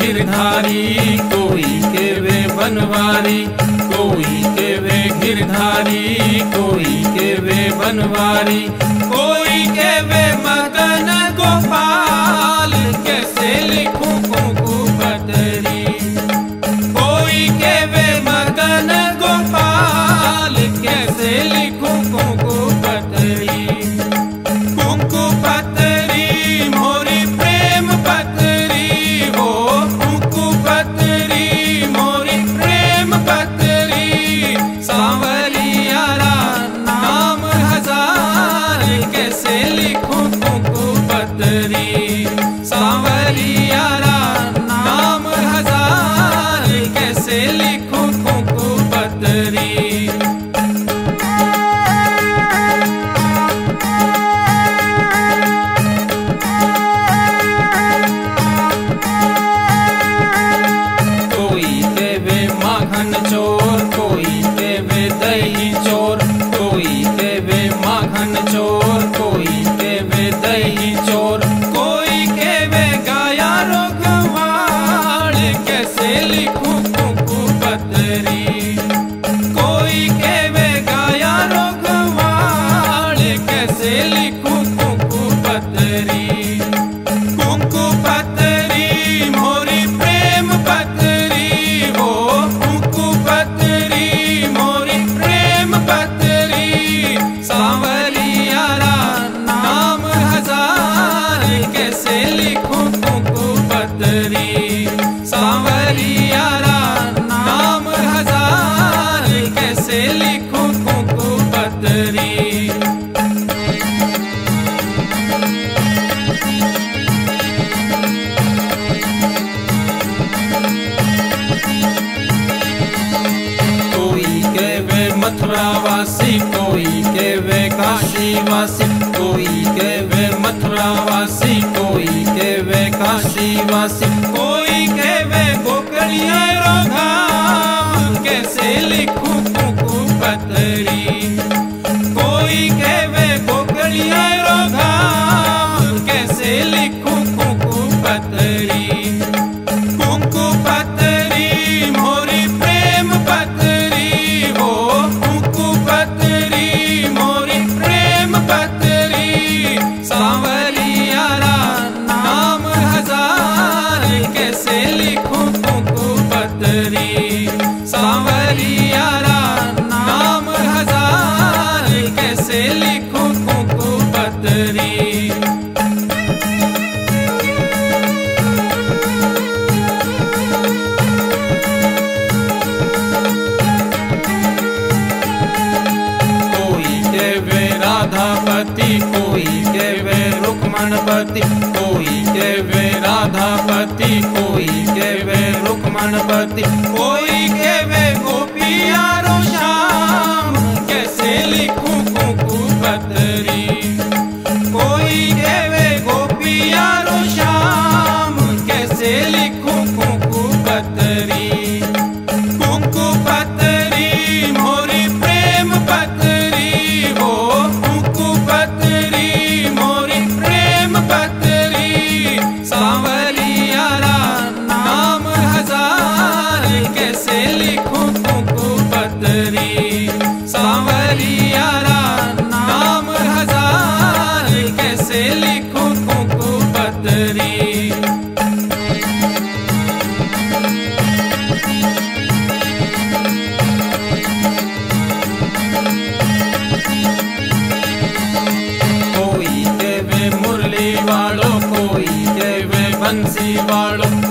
गिरधारी, कोई के वे बनवारी, कोई के वे गिरधारी, कोई के वे बनवारी, कोई के वे मर सांवरिया कोई देवे माघन चोर कोई देवे दही चोर कोई देवे माघन चोर। मथुरावासी कोई के वे काशीवासी कोई के वे मथुरावासी कोई के वे काशीवासी Lady. गणपति कोई केवे राधापति कोई केवे रुक्मणपति कोई केवे गोपिया रो श्याम।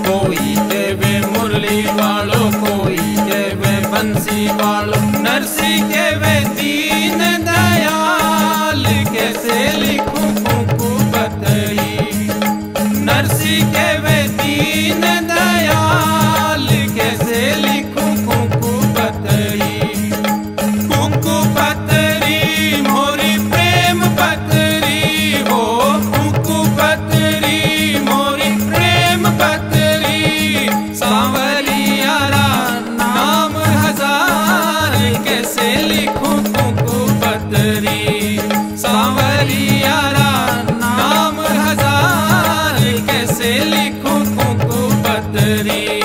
कोई देवे मुरली वालो, कोई देवे बंसी वालो। नरसी के वे दीन दयाल के सेली Les comptes ont.